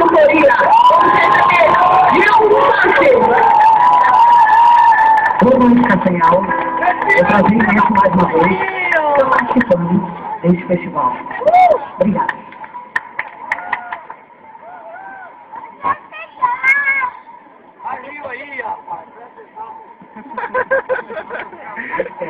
autoria. Bruno Castanhal, eu trazer imenso mais uma vez, estou participando desse festival. Obrigado. Arriba aí, rapaz.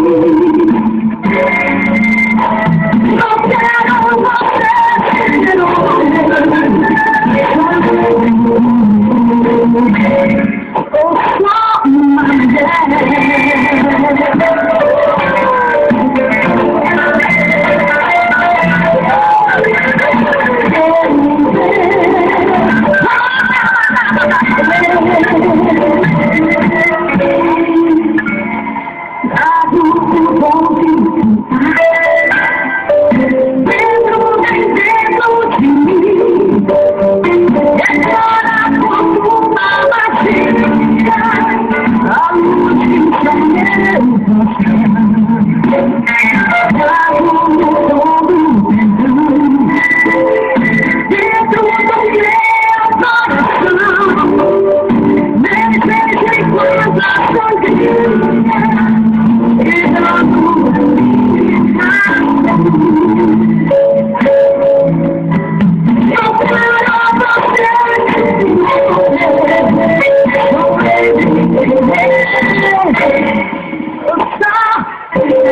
Thank you.